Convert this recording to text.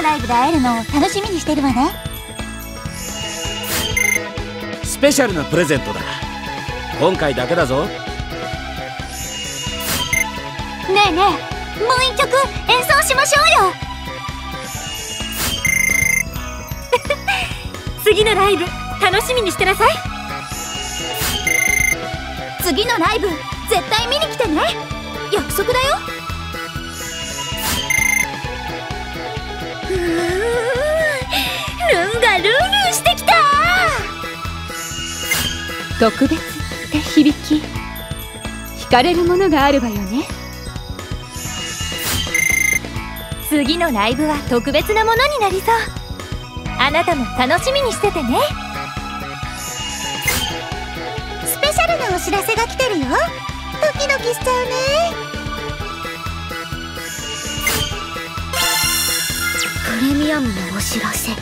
のライブで会えるのを楽しみにしてるわね。スペシャルなプレゼントだ。今回だけだぞ。ねえねえもう一曲演奏しましょうよ。次のライブ楽しみにしてなさい。次のライブ絶対見に来てね。約束だよ特別って響き。惹かれるものがあるわよね。次のライブは特別なものになりそう。あなたも楽しみにしててね。スペシャルなお知らせが来てるよ。ドキドキしちゃうね。プレミアムのお知らせ。